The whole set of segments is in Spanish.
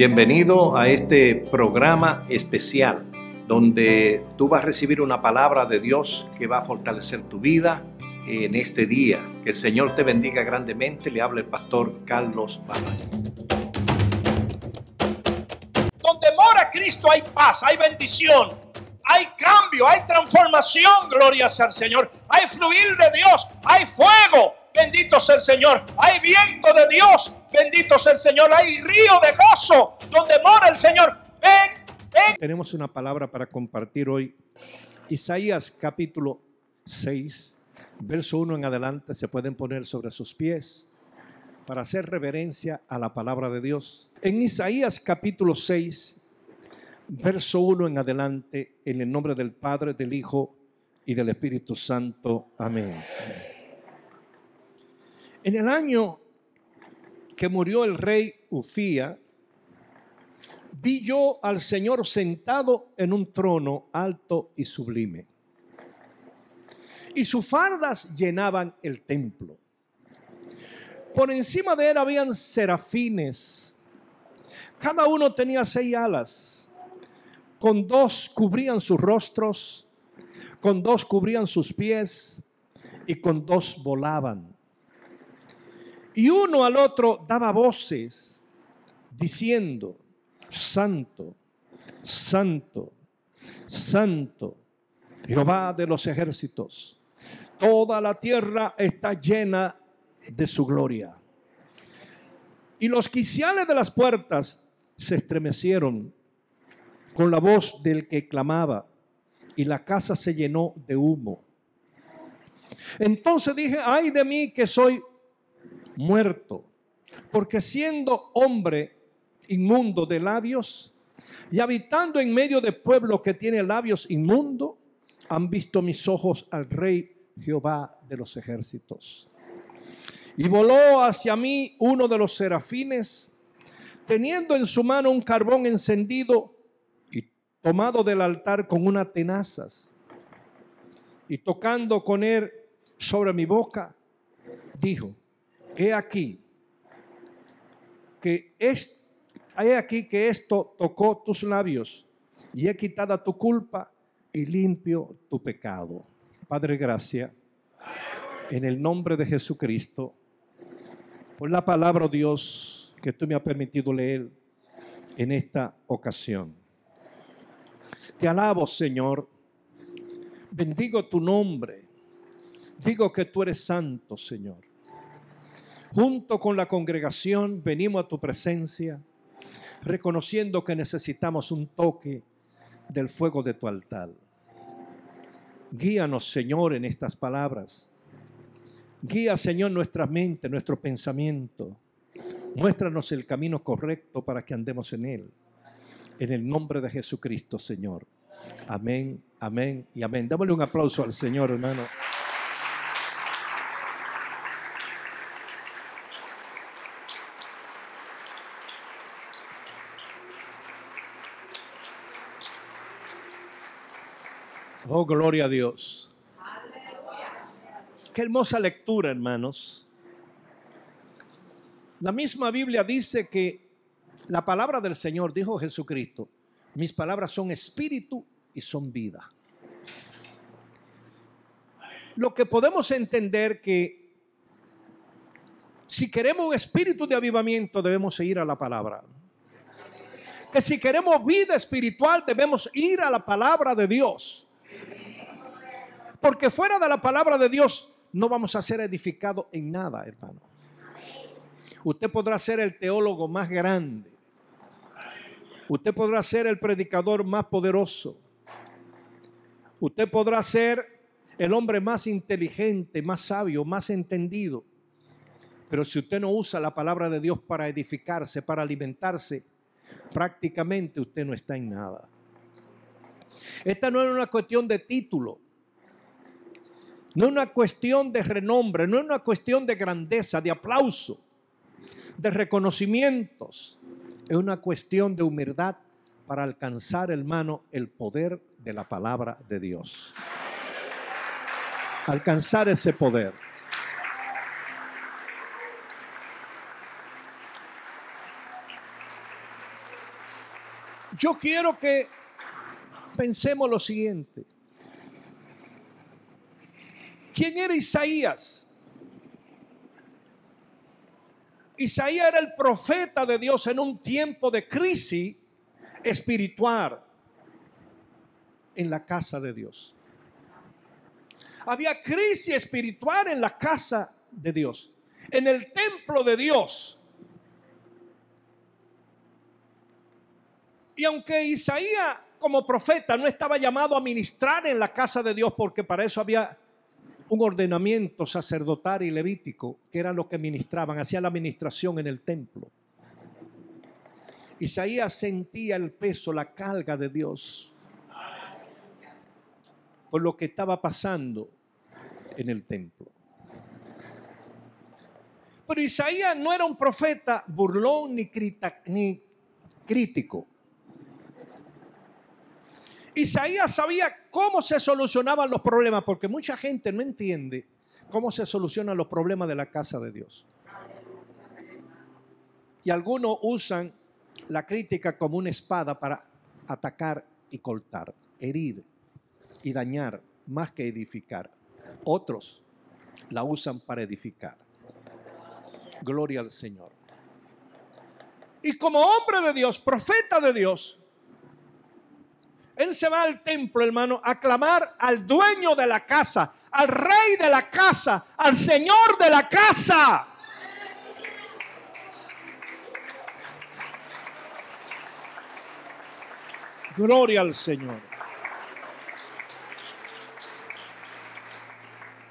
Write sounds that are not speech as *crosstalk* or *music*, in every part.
Bienvenido a este programa especial donde tú vas a recibir una palabra de Dios que va a fortalecer tu vida en este día. Que el Señor te bendiga grandemente. Le habla el pastor Carlos Barrayo. Donde mora Cristo hay paz, hay bendición, hay cambio, hay transformación. Gloria sea al Señor. Hay fluir de Dios, hay fuego. Bendito sea el Señor. Hay viento de Dios. Bendito sea el Señor. Hay río de gozo donde mora el Señor. Ven, ven. Tenemos una palabra para compartir hoy. Isaías capítulo 6, verso 1 en adelante. Se pueden poner sobre sus pies para hacer reverencia a la palabra de Dios. En Isaías capítulo 6, verso 1 en adelante, en el nombre del Padre, del Hijo y del Espíritu Santo. Amén. En el año que murió el rey Ufía, vi yo al Señor sentado en un trono alto y sublime. Y sus fardas llenaban el templo. Por encima de él habían serafines. Cada uno tenía seis alas. Con dos cubrían sus rostros, con dos cubrían sus pies y con dos volaban. Y uno al otro daba voces diciendo, Santo, Santo, Santo, Jehová de los ejércitos. Toda la tierra está llena de su gloria. Y los quiciales de las puertas se estremecieron con la voz del que clamaba, y la casa se llenó de humo. Entonces dije, ay de mí que soy muerto, porque siendo hombre inmundo de labios y habitando en medio de pueblo que tiene labios inmundo, han visto mis ojos al rey Jehová de los ejércitos. Y voló hacia mí uno de los serafines, teniendo en su mano un carbón encendido y tomado del altar con unas tenazas, y tocando con él sobre mi boca, dijo, he aquí que es, he aquí que esto tocó tus labios y he quitado tu culpa y limpio tu pecado. Padre, gracia en el nombre de Jesucristo por la palabra, Dios, que tú me has permitido leer en esta ocasión. Te alabo, Señor. Bendigo tu nombre. Digo que tú eres santo, Señor. Junto con la congregación venimos a tu presencia, reconociendo que necesitamos un toque del fuego de tu altar. Guíanos, Señor, en estas palabras. Guía, Señor, nuestra mente, nuestro pensamiento. Muéstranos el camino correcto para que andemos en él. En el nombre de Jesucristo, Señor. Amén, amén y amén. Démosle un aplauso al Señor, hermano. Oh, gloria a Dios. Qué hermosa lectura, hermanos. La misma Biblia dice que la palabra del Señor, dijo Jesucristo, mis palabras son espíritu y son vida. Lo que podemos entender que si queremos un espíritu de avivamiento debemos ir a la palabra. Que si queremos vida espiritual debemos ir a la palabra de Dios. Porque fuera de la palabra de Dios no vamos a ser edificados en nada, hermano. Usted podrá ser el teólogo más grande. Usted podrá ser el predicador más poderoso. Usted podrá ser el hombre más inteligente, más sabio, más entendido. Pero si usted no usa la palabra de Dios para edificarse, para alimentarse, prácticamente usted no está en nada. Esta no es una cuestión de título. No es una cuestión de renombre, no es una cuestión de grandeza, de aplauso, de reconocimientos. Es una cuestión de humildad para alcanzar, hermano, el poder de la palabra de Dios. Alcanzar ese poder. Yo quiero que pensemos lo siguiente. ¿Quién era Isaías? Isaías era el profeta de Dios en un tiempo de crisis espiritual en la casa de Dios. Había crisis espiritual en la casa de Dios, en el templo de Dios. Y aunque Isaías como profeta no estaba llamado a ministrar en la casa de Dios, porque para eso había un ordenamiento sacerdotal y levítico, que era lo que ministraban, hacía la administración en el templo. Isaías sentía el peso, la carga de Dios por lo que estaba pasando en el templo. Pero Isaías no era un profeta burlón ni, ni crítico. Isaías sabía cómo se solucionaban los problemas, porque mucha gente no entiende cómo se solucionan los problemas de la casa de Dios. Y algunos usan la crítica como una espada para atacar y cortar, herir y dañar más que edificar. Otros la usan para edificar. Gloria al Señor. Y como hombre de Dios, profeta de Dios, él se va al templo, hermano, a clamar al dueño de la casa, al rey de la casa, al señor de la casa. Gloria al Señor.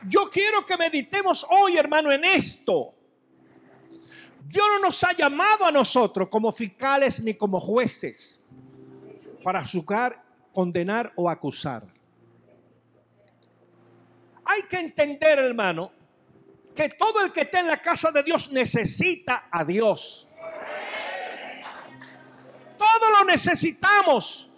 Yo quiero que meditemos hoy, hermano, en esto. Dios no nos ha llamado a nosotros como fiscales ni como jueces para juzgar, condenar o acusar. Hay que entender, hermano, que todo el que está en la casa de Dios necesita a Dios. Todo lo necesitamos.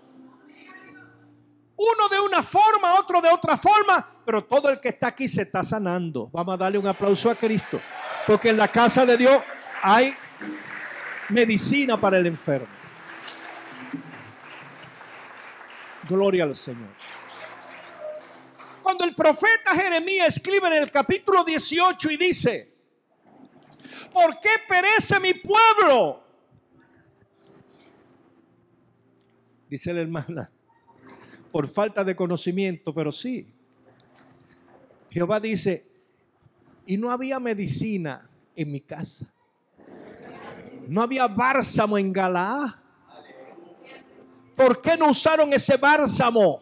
Uno de una forma, otro de otra forma, pero todo el que está aquí se está sanando. Vamos a darle un aplauso a Cristo, porque en la casa de Dios hay medicina para el enfermo. Gloria al Señor. Cuando el profeta Jeremías escribe en el capítulo 18 y dice, ¿por qué perece mi pueblo? Dice la hermana, por falta de conocimiento, pero sí. Jehová dice, y no había medicina en mi casa. No había bálsamo en Galaad. ¿Por qué no usaron ese bálsamo?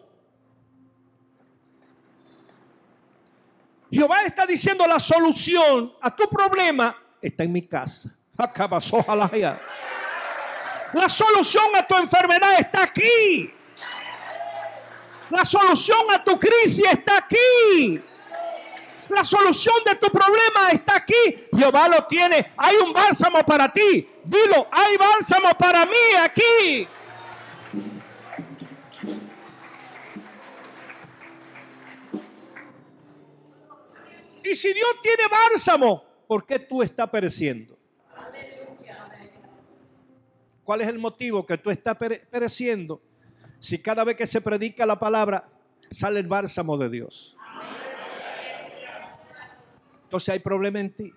Jehová está diciendo la solución a tu problema está en mi casa. La solución a tu enfermedad está aquí. La solución a tu crisis está aquí. La solución de tu problema está aquí. Jehová lo tiene. Hay un bálsamo para ti. Dilo, hay bálsamo para mí aquí. Y si Dios tiene bálsamo, ¿por qué tú estás pereciendo? ¿Cuál es el motivo que tú estás pereciendo? Si cada vez que se predica la palabra sale el bálsamo de Dios. Entonces hay problema en ti.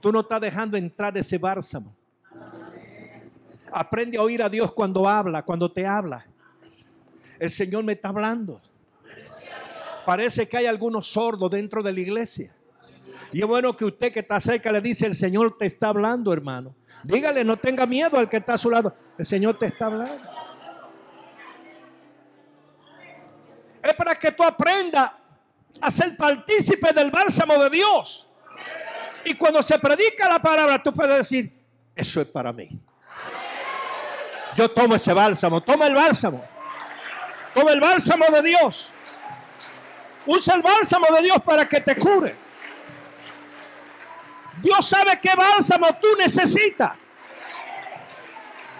Tú no estás dejando entrar ese bálsamo. Aprende a oír a Dios cuando habla, cuando te habla. El Señor me está hablando. Parece que hay algunos sordos dentro de la iglesia. Y es bueno que usted que está cerca le dice, el Señor te está hablando, hermano. Dígale, no tenga miedo al que está a su lado. El Señor te está hablando. Es para que tú aprendas a ser partícipe del bálsamo de Dios. Y cuando se predica la palabra, tú puedes decir, eso es para mí. Yo tomo ese bálsamo, toma el bálsamo. Toma el bálsamo de Dios. Usa el bálsamo de Dios para que te cure. Dios sabe qué bálsamo tú necesitas.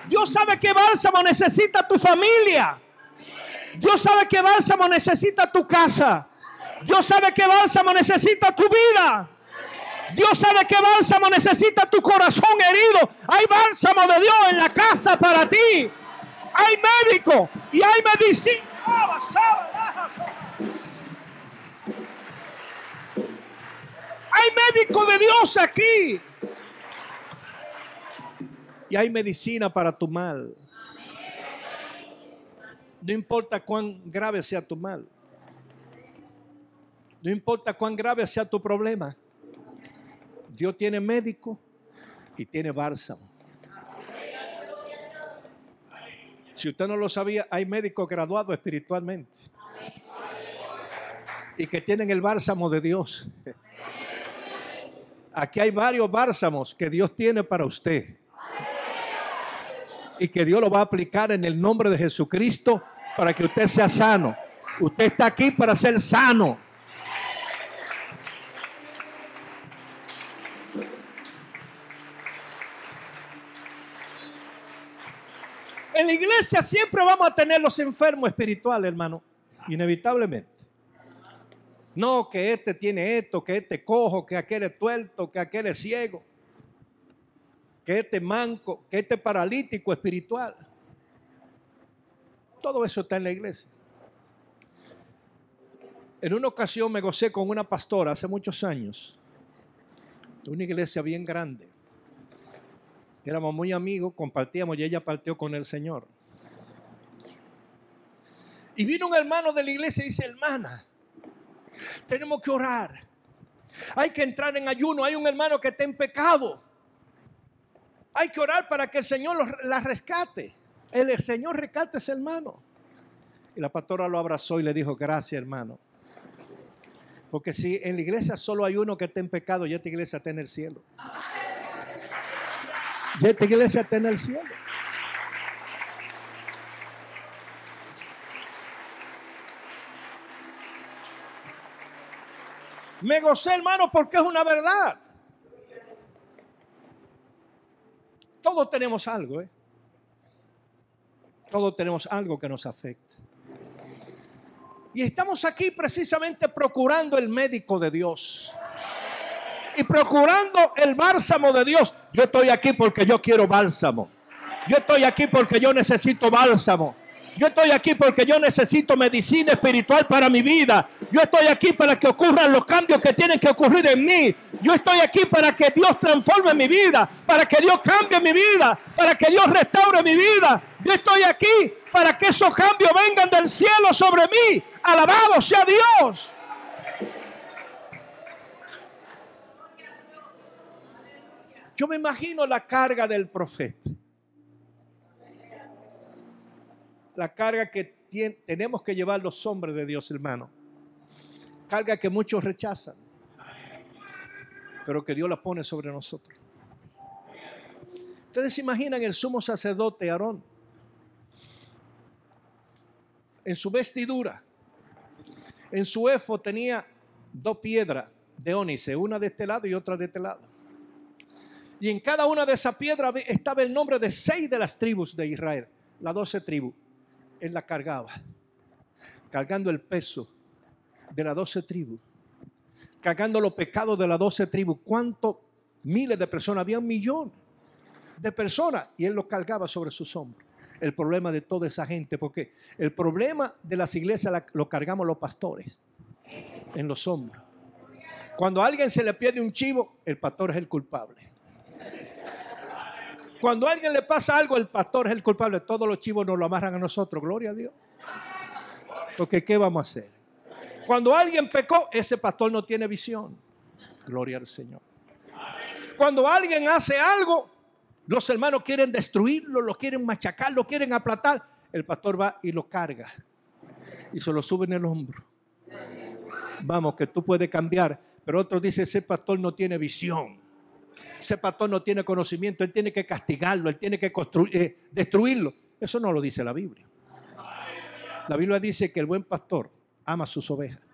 Dios sabe qué bálsamo necesita tu familia. Dios sabe qué bálsamo necesita tu casa. Dios sabe qué bálsamo necesita tu vida. Dios sabe qué bálsamo necesita tu corazón herido. Hay bálsamo de Dios en la casa para ti. Hay médico y hay medicina. Hay médico de Dios aquí. Y hay medicina para tu mal. No importa cuán grave sea tu mal. No importa cuán grave sea tu problema. Dios tiene médico y tiene bálsamo. Si usted no lo sabía, hay médicos graduados espiritualmente. Y que tienen el bálsamo de Dios. Aquí hay varios bálsamos que Dios tiene para usted. Y que Dios lo va a aplicar en el nombre de Jesucristo para que usted sea sano. Usted está aquí para ser sano. En la iglesia siempre vamos a tener los enfermos espirituales, hermano. Inevitablemente. No, que este tiene esto, que este cojo, que aquel es tuerto, que aquel es ciego, que este manco, que este paralítico espiritual. Todo eso está en la iglesia. En una ocasión me gocé con una pastora hace muchos años, de una iglesia bien grande. Éramos muy amigos, compartíamos y ella partió con el Señor. Y vino un hermano de la iglesia y dice, hermana, tenemos que orar. Hay que entrar en ayuno. Hay un hermano que está en pecado. Hay que orar para que el Señor la rescate. El, Señor rescate a ese hermano. Y la pastora lo abrazó y le dijo, gracias hermano. Porque si en la iglesia solo hay uno que está en pecado, ya esta iglesia está en el cielo. Ya esta iglesia está en el cielo. Me gocé, hermano, porque es una verdad. Todos tenemos algo, ¿eh? Todos tenemos algo que nos afecta. Y estamos aquí precisamente procurando el médico de Dios. Y procurando el bálsamo de Dios. Yo estoy aquí porque yo quiero bálsamo. Yo estoy aquí porque yo necesito bálsamo. Yo estoy aquí porque yo necesito medicina espiritual para mi vida. Yo estoy aquí para que ocurran los cambios que tienen que ocurrir en mí. Yo estoy aquí para que Dios transforme mi vida, para que Dios cambie mi vida, para que Dios restaure mi vida. Yo estoy aquí para que esos cambios vengan del cielo sobre mí. Alabado sea Dios. Yo me imagino la carga del profeta. La carga que tenemos que llevar los hombres de Dios, hermano. Carga que muchos rechazan, pero que Dios la pone sobre nosotros. Ustedes se imaginan el sumo sacerdote Aarón en su vestidura, en su efo tenía dos piedras de ónice, una de este lado y otra de este lado. Y en cada una de esas piedras estaba el nombre de seis de las tribus de Israel, las doce tribus él la cargaba, cargando el peso de las doce tribus, cargando los pecados de las doce tribus. ¿Cuántos miles de personas? Había un millón de personas y él los cargaba sobre sus hombros. El problema de toda esa gente, porque el problema de las iglesias lo cargamos los pastores en los hombros. Cuando a alguien se le pierde un chivo, el pastor es el culpable. Cuando a alguien le pasa algo, el pastor es el culpable. Todos los chivos nos lo amarran a nosotros. Gloria a Dios. Porque ¿qué vamos a hacer? Cuando alguien pecó, ese pastor no tiene visión. Gloria al Señor. Cuando alguien hace algo, los hermanos quieren destruirlo, lo quieren machacar, lo quieren aplatar. El pastor va y lo carga y se lo sube en el hombro. Vamos, que tú puedes cambiar. Pero otro dice, ese pastor no tiene visión. Ese pastor no tiene conocimiento, él tiene que castigarlo, él tiene que eh, destruirlo. Eso no lo dice la Biblia. La Biblia dice que el buen pastor ama a sus ovejas.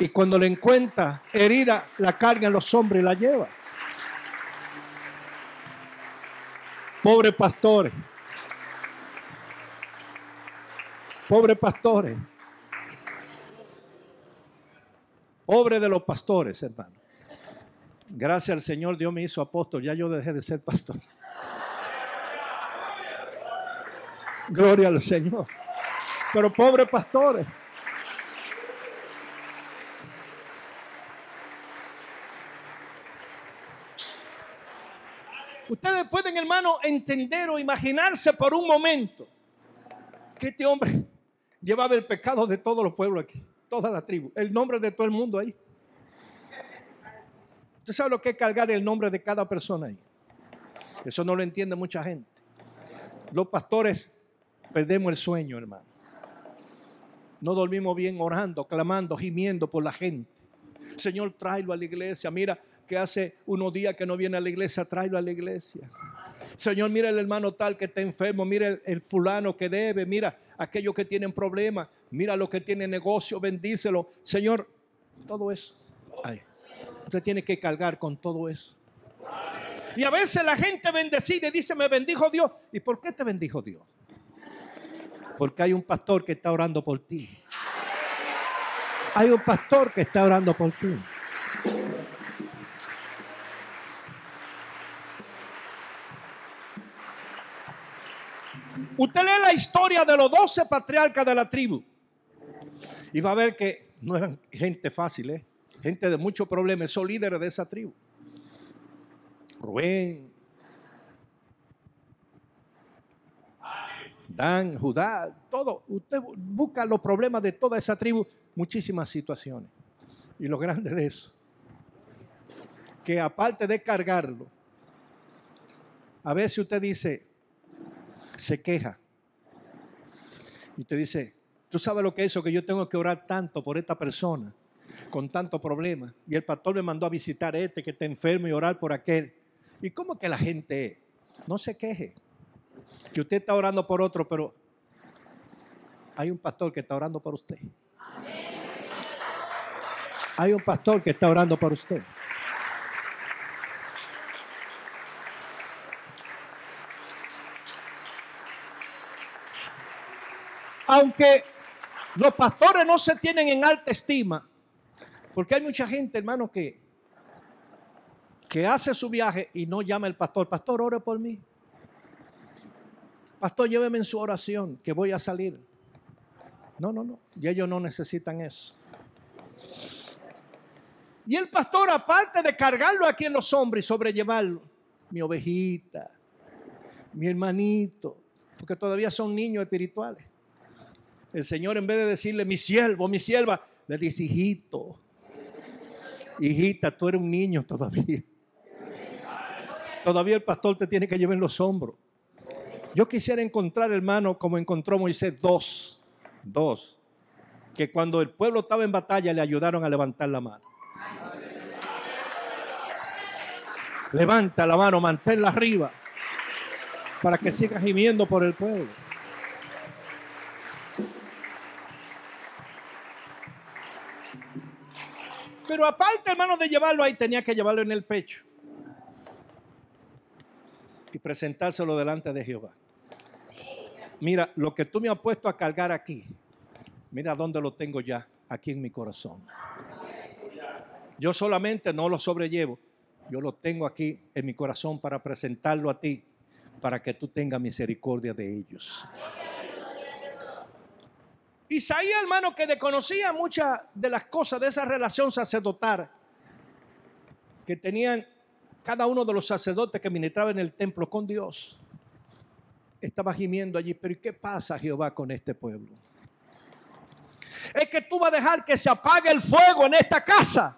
Y cuando le encuentra herida, la carga en los hombres y la lleva. Pobre pastores. Pobre pastores. Pobre de los pastores, hermano. Gracias al Señor, Dios me hizo apóstol. Ya yo dejé de ser pastor. Gloria al Señor. Pero pobres pastores. Ustedes pueden, hermano, entender o imaginarse por un momento que este hombre llevaba el pecado de todos los pueblos aquí, toda la tribu, el nombre de todo el mundo ahí. ¿Usted sabe lo que es cargar el nombre de cada persona ahí? Eso no lo entiende mucha gente. Los pastores perdemos el sueño, hermano. No dormimos bien orando, clamando, gimiendo por la gente. Señor, tráelo a la iglesia. Mira que hace unos días que no viene a la iglesia, tráelo a la iglesia. Señor, mira el hermano tal que está enfermo, mira el, fulano que debe, mira aquellos que tienen problemas, mira los que tienen negocio, bendícelo. Señor, todo eso. Usted tiene que cargar con todo eso. Y a veces la gente bendecida y dice, me bendijo Dios. ¿Y por qué te bendijo Dios? Porque hay un pastor que está orando por ti. Hay un pastor que está orando por ti. Usted lee la historia de los doce patriarcas de la tribu y va a ver que no eran gente fácil, ¿eh? Gente de muchos problemas, son líderes de esa tribu. Rubén, Dan, Judá, todo. Usted busca los problemas de toda esa tribu, muchísimas situaciones. Y lo grande de eso, que aparte de cargarlo, a veces usted dice, se queja. Y usted dice, tú sabes lo que es eso, que yo tengo que orar tanto por esta persona, con tanto problema. Y el pastor me mandó a visitar a este que está enfermo y orar por aquel. ¿Y cómo que la gente no se queje? Que usted está orando por otro, pero hay un pastor que está orando por usted. Hay un pastor que está orando por usted. Aunque los pastores no se tienen en alta estima, porque hay mucha gente, hermano, que, que hace su viaje y no llama al pastor, pastor, ore por mí. Pastor, lléveme en su oración, que voy a salir. No, no, no. Y ellos no necesitan eso. Y el pastor, aparte de cargarlo aquí en los hombres y sobrellevarlo, mi ovejita, mi hermanito, porque todavía son niños espirituales. El Señor, en vez de decirle mi siervo, mi sierva, le dice, hijito, hijita, tú eres un niño todavía. Todavía el pastor te tiene que llevar en los hombros. Yo quisiera encontrar, hermano, como encontró Moisés, dos, dos, que cuando el pueblo estaba en batalla le ayudaron a levantar la mano. Levanta la mano, manténla arriba, para que siga gimiendo por el pueblo. Pero aparte, hermano, de llevarlo ahí, tenía que llevarlo en el pecho y presentárselo delante de Jehová mira, lo que tú me has puesto a cargar aquí, mira dónde lo tengo ya, aquí en mi corazón. Yo solamente no lo sobrellevo, yo lo tengo aquí en mi corazón para presentarlo a ti, para que tú tengas misericordia de ellos. Isaías, hermano, que desconocía muchas de las cosas de esa relación sacerdotal que tenían cada uno de los sacerdotes que ministraban en el templo con Dios estaba gimiendo allí, pero ¿y qué pasa Jehová con este pueblo? Es que tú vas a dejar que se apague el fuego en esta casa.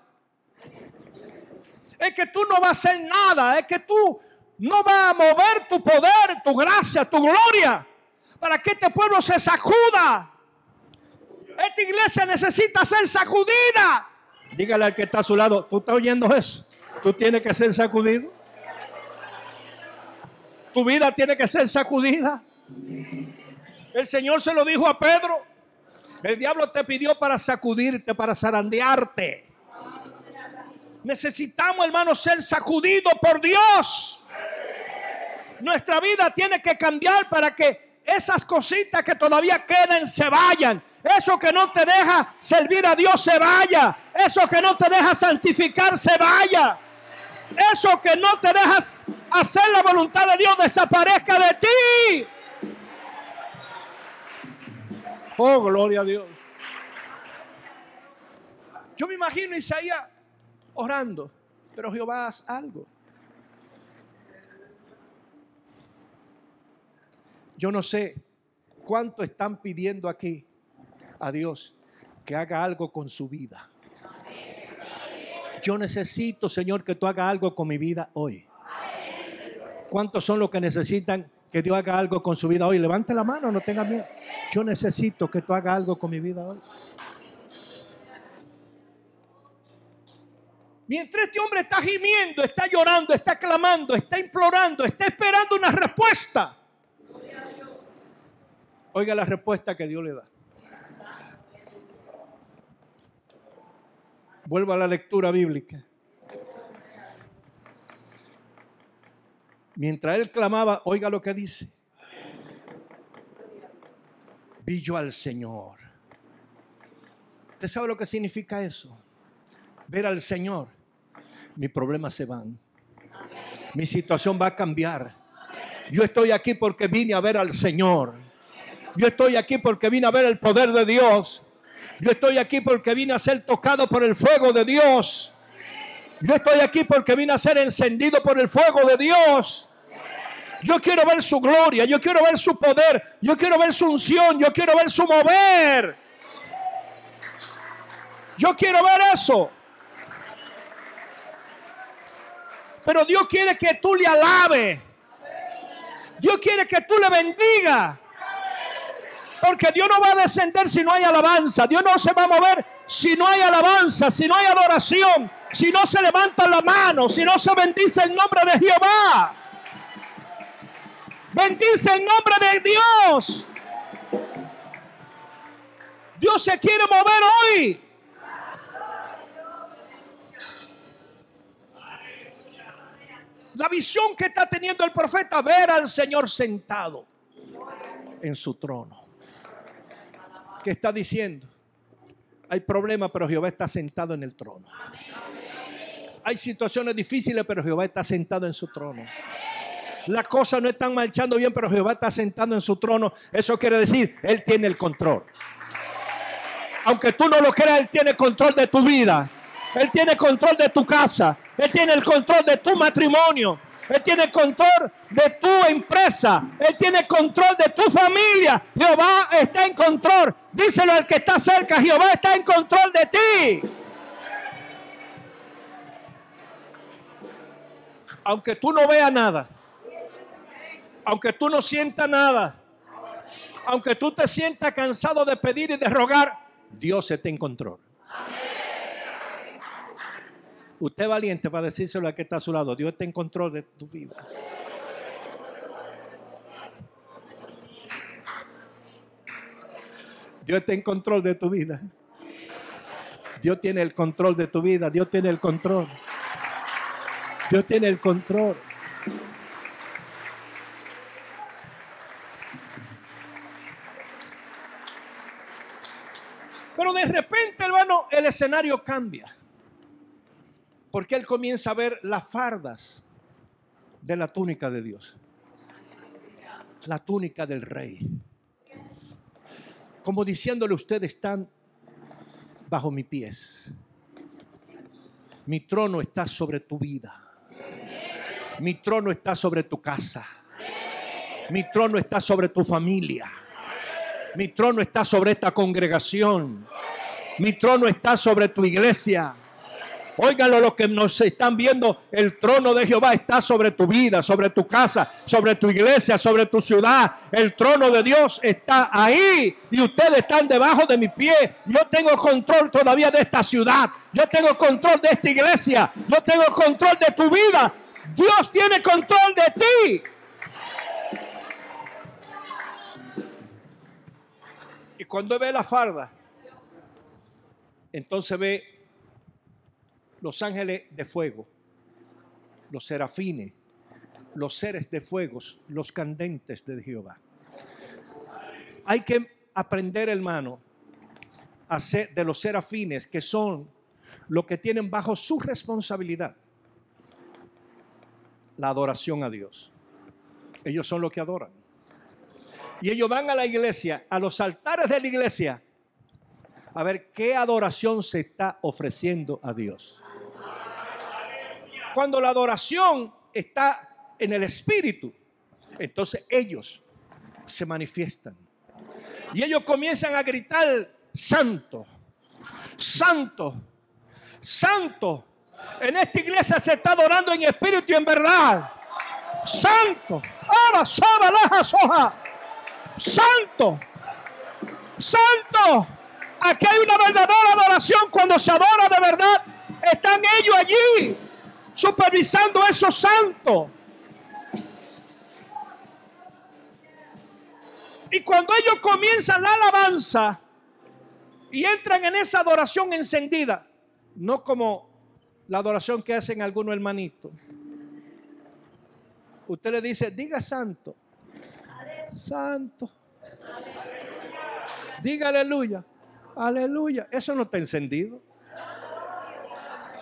Es que tú no vas a hacer nada. Es que tú no vas a mover tu poder, tu gracia, tu gloria para que este pueblo se sacuda. Esta iglesia necesita ser sacudida. Dígale al que está a su lado, tú estás oyendo eso. Tú tienes que ser sacudido. Tu vida tiene que ser sacudida. El Señor se lo dijo a Pedro. El diablo te pidió para sacudirte, para zarandearte. Necesitamos, hermanos, ser sacudidos por Dios. Nuestra vida tiene que cambiar para que esas cositas que todavía queden se vayan. Eso que no te deja servir a Dios se vaya. Eso que no te deja santificar se vaya. Eso que no te dejas hacer la voluntad de Dios desaparezca de ti. Oh, gloria a Dios. Yo me imagino Isaías orando, pero Jehová haz algo. Yo no sé cuánto están pidiendo aquí a Dios que haga algo con su vida. Yo necesito, Señor, que tú hagas algo con mi vida hoy. ¿Cuántos son los que necesitan que Dios haga algo con su vida hoy? Levante la mano, no tenga miedo. Yo necesito que tú hagas algo con mi vida hoy. Mientras este hombre está gimiendo, está llorando, está clamando, está implorando, está esperando una respuesta. Oiga la respuesta que Dios le da. Vuelvo a la lectura bíblica. Mientras él clamaba, oiga lo que dice. Vi yo al Señor. ¿Usted sabe lo que significa eso? Ver al Señor. Mis problemas se van. Mi situación va a cambiar. Yo estoy aquí porque vine a ver al Señor. Yo estoy aquí porque vine a ver el poder de Dios. Yo estoy aquí porque vine a ser tocado por el fuego de Dios. Yo estoy aquí porque vine a ser encendido por el fuego de Dios. Yo quiero ver su gloria, yo quiero ver su poder, yo quiero ver su unción, yo quiero ver su mover. Yo quiero ver eso. Pero Dios quiere que tú le alabes. Dios quiere que tú le bendiga. Porque Dios no va a descender si no hay alabanza. Dios no se va a mover si no hay alabanza, si no hay adoración, si no se levanta la mano, si no se bendice el nombre de Jehová. Bendice el nombre de Dios. Dios se quiere mover hoy. La visión que está teniendo el profeta, ver al Señor sentado en su trono. ¿Qué está diciendo? Hay problemas, pero Jehová está sentado en el trono. Hay situaciones difíciles, pero Jehová está sentado en su trono. Las cosas no están marchando bien, pero Jehová está sentado en su trono. Eso quiere decir, Él tiene el control. Aunque tú no lo creas, Él tiene control de tu vida. Él tiene control de tu casa. Él tiene el control de tu matrimonio. Él tiene control de tu empresa. Él tiene control de tu familia. Jehová está en control. Díselo al que está cerca. Jehová está en control de ti. Aunque tú no veas nada. Aunque tú no sientas nada. Aunque tú te sientas cansado de pedir y de rogar. Dios está en control. Usted valiente para decírselo al que está a su lado. Dios está en control de tu vida. Dios está en control de tu vida. Dios tiene el control de tu vida. Dios tiene el control. Dios tiene el control. Pero de repente, hermano, el escenario cambia. Porque él comienza a ver las fardas de la túnica de Dios. La túnica del rey. Como diciéndole, ustedes están bajo mis pies. Mi trono está sobre tu vida. Mi trono está sobre tu casa. Mi trono está sobre tu familia. Mi trono está sobre esta congregación. Mi trono está sobre tu iglesia. Óiganlo los que nos están viendo, el trono de Jehová está sobre tu vida, sobre tu casa, sobre tu iglesia, sobre tu ciudad. El trono de Dios está ahí y ustedes están debajo de mi pie. Yo tengo control todavía de esta ciudad. Yo tengo control de esta iglesia. Yo tengo control de tu vida. Dios tiene control de ti. Y cuando ve la farda, entonces ve los ángeles de fuego, los serafines, los seres de fuegos, los candentes de Jehová. Hay que aprender, hermano, a ser de los serafines, que son los que tienen bajo su responsabilidad la adoración a Dios. Ellos son los que adoran. Y ellos van a la iglesia, a los altares de la iglesia, a ver qué adoración se está ofreciendo a Dios. Cuando la adoración está en el espíritu, entonces ellos se manifiestan. Y ellos comienzan a gritar, santo, santo, santo. En esta iglesia se está adorando en espíritu y en verdad. Santo. Santo. Santo. Aquí hay una verdadera adoración cuando se adora de verdad. Están ellos allí supervisando esos santos. Y cuando ellos comienzan la alabanza y entran en esa adoración encendida, no como la adoración que hacen algunos hermanitos. Usted le dice, diga santo. Santo. Diga aleluya. Aleluya. Eso no está encendido.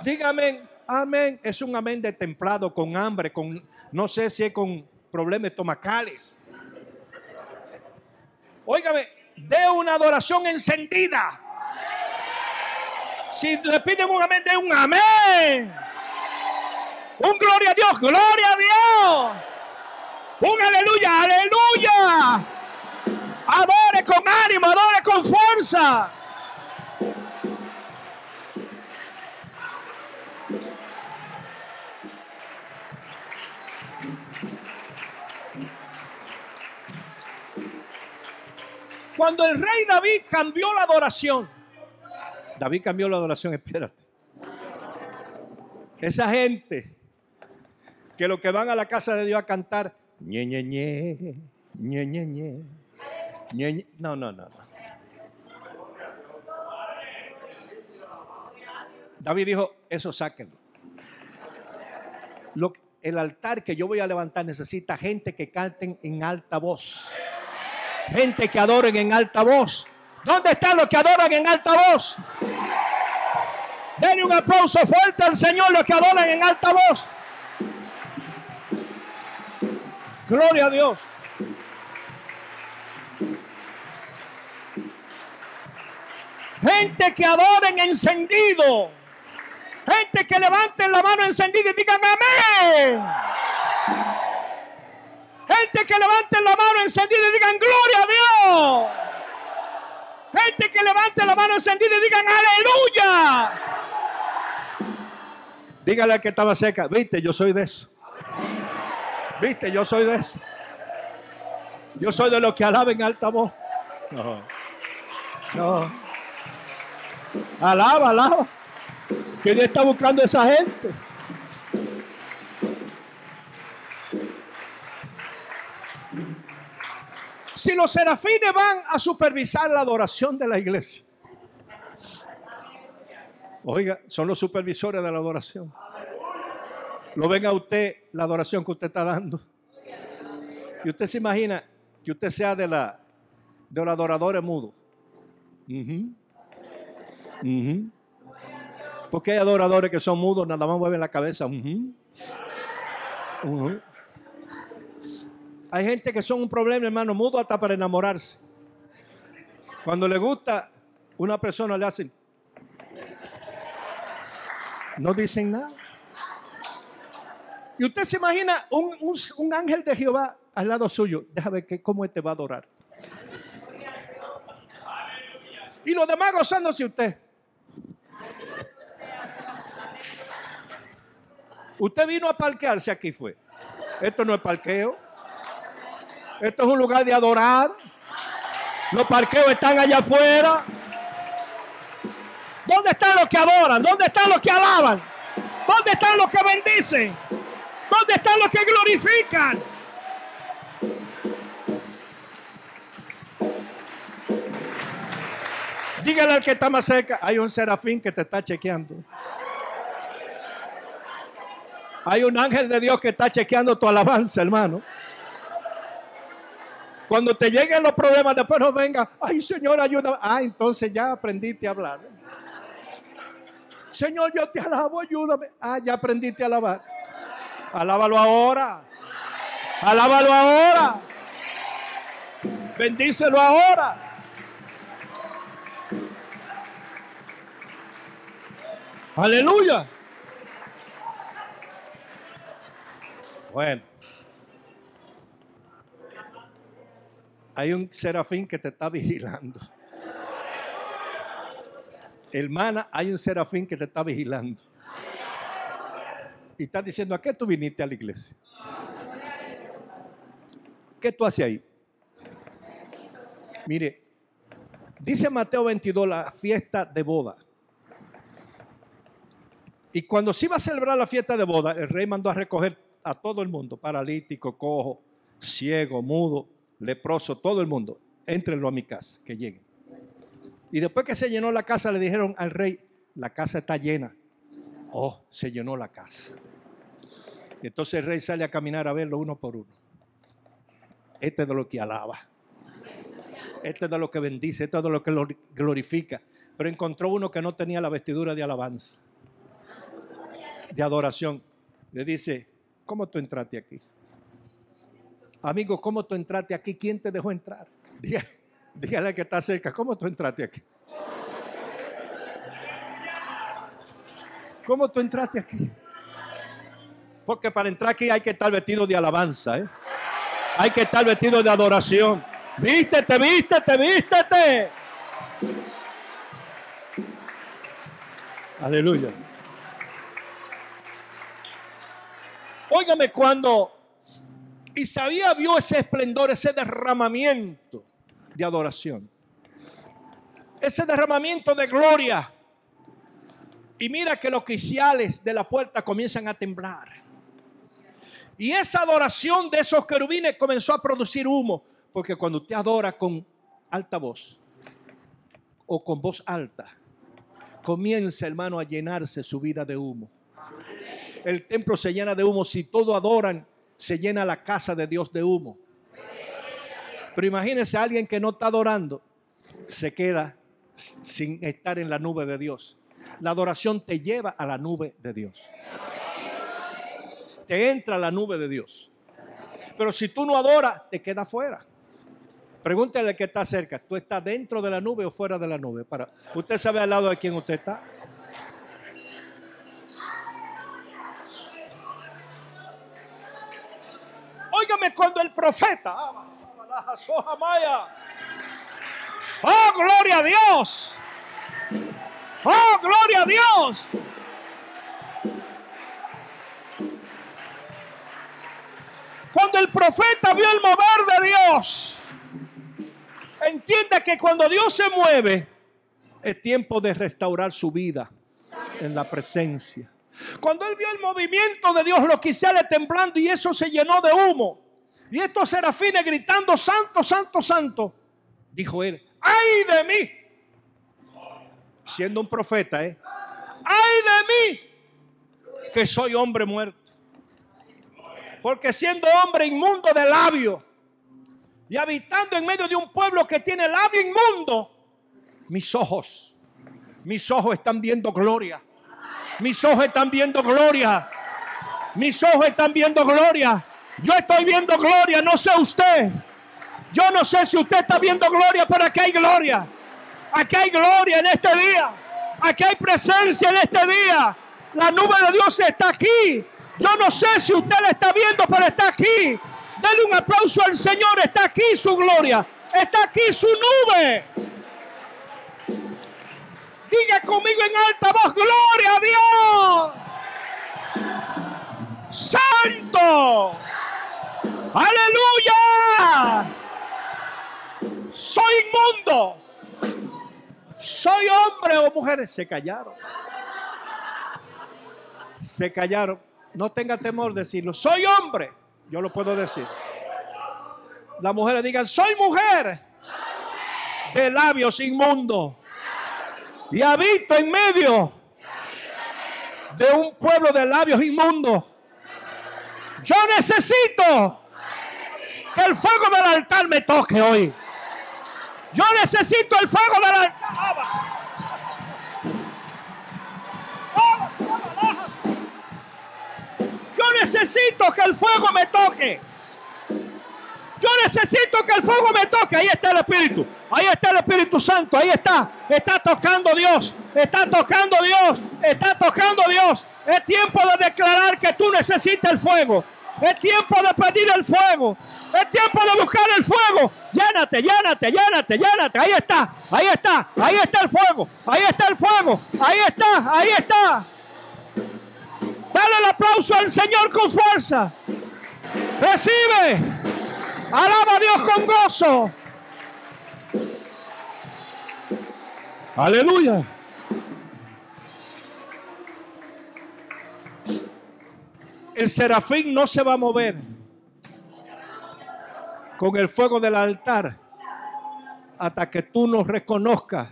Diga amén. Es un amén de templado, con hambre, con, no sé si es con problemas estomacales. Óigame, de una adoración encendida. Si le piden un amén, de un amén. Un gloria a Dios, gloria a Dios. Un aleluya, aleluya. Adore con ánimo, adore con fuerza. Cuando el rey David cambió la adoración, David cambió la adoración, espérate. Esa gente que lo que van a la casa de Dios a cantar, ñe, ñe, ñe, ñe, ñe, ñe, ñe, ñe. no, no, no, no. David dijo, eso sáquenlo. Lo, el altar que yo voy a levantar necesita gente que canten en alta voz. Gente que adoren en alta voz. ¿Dónde están los que adoran en alta voz? Denle un aplauso fuerte al Señor los que adoran en alta voz. Gloria a Dios. Gente que adoren encendido. Gente que levanten la mano encendida y digan amén. Gente que levanten la mano encendida y digan gloria a Dios. Gente que levante la mano encendida y digan aleluya. Dígale al que estaba seca, viste, yo soy de eso. Viste, yo soy de eso. Yo soy de los que alaben alta voz. No. No. Alaba, alaba. Que Dios está buscando a esa gente. Si los serafines van a supervisar la adoración de la iglesia. Oiga, son los supervisores de la adoración. Lo ven a usted la adoración que usted está dando. Y usted se imagina que usted sea de la de los adoradores mudos. Porque hay adoradores que son mudos, nada más mueven la cabeza. Hay gente que son un problema, hermano, mudo hasta para enamorarse. Cuando le gusta, una persona le hacen. No dicen nada. Y usted se imagina un, un- ángel de Jehová al lado suyo. Déjame ver que, cómo este va a adorar. Y los demás gozándose usted. Usted vino a parquearse aquí fue. Esto no es parqueo. Esto es un lugar de adorar. Los parqueos están allá afuera. ¿Dónde están los que adoran? ¿Dónde están los que alaban? ¿Dónde están los que bendicen? ¿Dónde están los que glorifican? Dígale al que está más cerca, hay un serafín que te está chequeando. Hay un ángel de Dios que está chequeando tu alabanza, hermano. Cuando te lleguen los problemas, después no venga, ay Señor, ayuda. Ah, entonces ya aprendiste a hablar. Señor, yo te alabo, ayúdame. Ah, ya aprendiste a alabar. Alábalo ahora. Alábalo ahora. Bendícelo ahora. Aleluya. Bueno. Hay un serafín que te está *laughs* vigilando. Hermana, hay un serafín que te está vigilando. Y está diciendo, ¿a qué tú viniste a la iglesia? ¿Qué tú haces ahí? Mire, dice Mateo 22 la fiesta de boda. Y cuando se iba a celebrar la fiesta de boda, el rey mandó a recoger a todo el mundo, paralítico, cojo, ciego, mudo, leproso, todo el mundo. Éntrenlo a mi casa, que lleguen. Y después que se llenó la casa, le dijeron al rey, la casa está llena. Oh, se llenó la casa. Entonces el rey sale a caminar a verlo uno por uno. Este es de lo que alaba. Este es de lo que bendice, este es de lo que glorifica. Pero encontró uno que no tenía la vestidura de alabanza, de adoración. Le dice, ¿cómo tú entraste aquí? Amigo, ¿cómo tú entraste aquí? ¿Quién te dejó entrar? Dígale, que está cerca, ¿cómo tú entraste aquí? ¿Cómo tú entraste aquí? Porque para entrar aquí hay que estar vestido de alabanza, ¿eh? Hay que estar vestido de adoración. Vístete, vístete, vístete. Aleluya. Óigame, cuando Isaías vio ese esplendor, ese derramamiento de adoración, ese derramamiento de gloria, y mira que los oficiales de la puerta comienzan a temblar. Y esa adoración de esos querubines comenzó a producir humo. Porque cuando usted adora con alta voz o con voz alta, comienza, hermano, a llenarse su vida de humo. El templo se llena de humo. Si todos adoran, se llena la casa de Dios de humo. Pero imagínese a alguien que no está adorando, se queda sin estar en la nube de Dios. La adoración te lleva a la nube de Dios. Te entra a la nube de Dios. Pero si tú no adoras, te queda fuera. Pregúntale que está cerca. ¿Tú estás dentro de la nube o fuera de la nube? Para, ¿Usted sabe al lado de quién usted está? Óigame cuando el profeta. Oh, gloria a Dios. Oh, gloria a Dios. Cuando el profeta vio el mover de Dios Entienda que cuando Dios se mueve, es tiempo de restaurar su vida en la presencia. Cuando él vio el movimiento de Dios, los quiciales temblando y eso se llenó de humo. Y estos serafines gritando, santo, santo, santo. Dijo él, ay de mí. Siendo un profeta, ¿eh? Ay de mí, que soy hombre muerto. Porque siendo hombre inmundo de labios y habitando en medio de un pueblo que tiene labio inmundo, mis ojos, mis ojos están viendo gloria. Mis ojos están viendo gloria. Mis ojos están viendo gloria. Yo estoy viendo gloria, no sé usted. Yo no sé si usted está viendo gloria, pero aquí hay gloria. Aquí hay gloria en este día. Aquí hay presencia en este día. La nube de Dios está aquí. Yo no sé si usted la está viendo, pero está aquí. Dale un aplauso al Señor. Está aquí su gloria. Está aquí su nube. Diga conmigo en alta voz, gloria a Dios. Santo. Aleluya. Soy inmundo. Soy hombre o mujer. Se callaron. Se callaron. No tenga temor de decirlo. Soy hombre. Yo lo puedo decir. Las mujeres digan, soy mujer de labios inmundos. Y habito en medio de un pueblo de labios inmundos. Yo necesito que el fuego del altar me toque hoy. Yo necesito el fuego del altar. necesito que el fuego me toque. Yo necesito que el fuego me toque. Ahí está el Espíritu. Ahí está el Espíritu Santo. Ahí está. Está tocando Dios. Está tocando Dios. Está tocando Dios. Es tiempo de declarar que tú necesitas el fuego. Es tiempo de pedir el fuego. Es tiempo de buscar el fuego. Llénate, llénate, llénate, llénate. Ahí está, ahí está, ahí está el fuego. Ahí está el fuego. Ahí está, ahí está. Dale el aplauso al Señor con fuerza. Recibe. Alaba a Dios con gozo. Aleluya. El serafín no se va a mover con el fuego del altar hasta que tú no reconozcas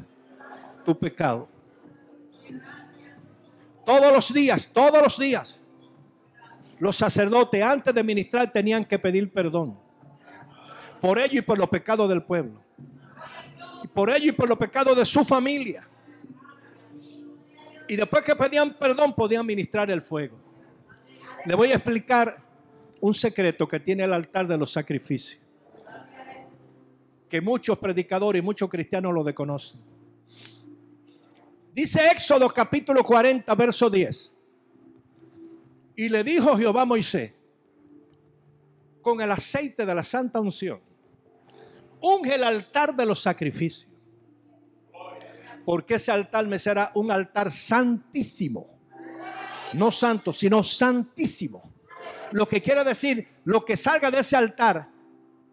tu pecado. Todos los días, todos los días, los sacerdotes antes de ministrar tenían que pedir perdón. Por ello y por los pecados del pueblo. Y por ello y por los pecados de su familia. Y después que pedían perdón podían ministrar el fuego. Le voy a explicar un secreto que tiene el altar de los sacrificios. Que muchos predicadores y muchos cristianos lo desconocen. Dice Éxodo capítulo 40, verso 10. Y le dijo Jehová a Moisés, con el aceite de la santa unción, unge el altar de los sacrificios. Porque ese altar me será un altar santísimo no santo, sino santísimo. Lo que quiere decir, lo que salga de ese altar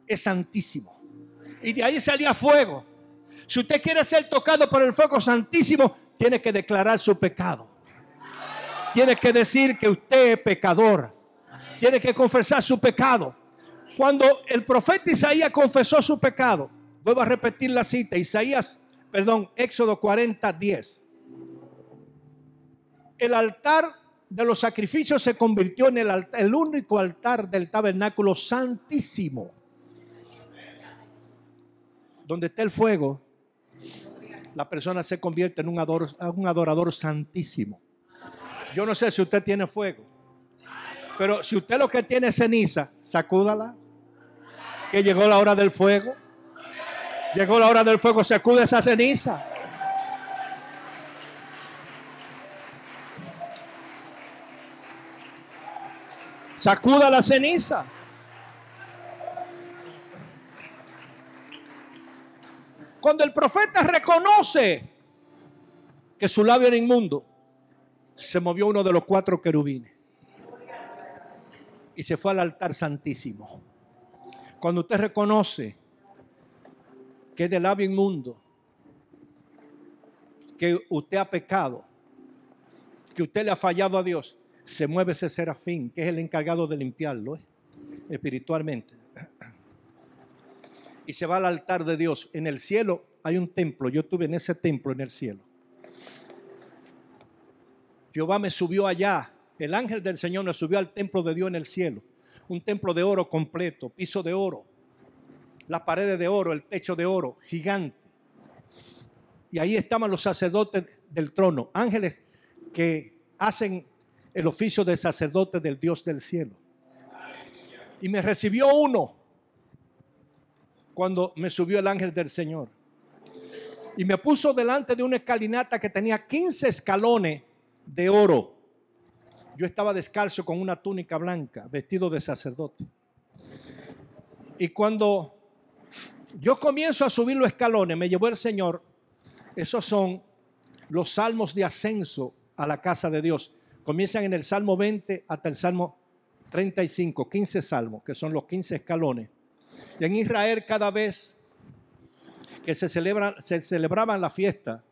es santísimo. Y de ahí salía fuego. Si usted quiere ser tocado por el fuego santísimo, tiene que declarar su pecado. Tiene que decir que usted es pecador. Tiene que confesar su pecado. Cuando el profeta Isaías confesó su pecado, vuelvo a repetir la cita, Isaías, perdón, Éxodo 40, 10. El altar de los sacrificios se convirtió en el, el único altar del tabernáculo santísimo. Donde está el fuego, la persona se convierte en un, un adorador santísimo. Yo no sé si usted tiene fuego, pero si usted lo que tiene es ceniza, sacúdala. Que llegó la hora del fuego. Llegó la hora del fuego, sacude esa ceniza. Sacuda la ceniza. Cuando el profeta reconoce que su labio era inmundo, se movió uno de los cuatro querubines y se fue al altar santísimo. Cuando usted reconoce que es de labio inmundo, que usted ha pecado, que usted le ha fallado a Dios, se mueve ese serafín, que es el encargado de limpiarlo ¿eh? espiritualmente. Y se va al altar de Dios. En el cielo hay un templo. Yo estuve en ese templo en el cielo. Jehová me subió allá. El ángel del Señor me subió al templo de Dios en el cielo. Un templo de oro completo, piso de oro, las paredes de oro, el techo de oro, gigante. Y ahí estaban los sacerdotes del trono, ángeles que hacen el oficio de sacerdote del Dios del cielo. Y me recibió uno cuando me subió el ángel del Señor. Y me puso delante de una escalinata que tenía 15 escalones de oro. Yo estaba descalzo con una túnica blanca, vestido de sacerdote. Y cuando yo comienzo a subir los escalones, me llevó el Señor. Esos son los salmos de ascenso a la casa de Dios. Comienzan en el Salmo 20 hasta el Salmo 35, 15 salmos, que son los 15 escalones. Y en Israel cada vez que se, se celebraban la fiesta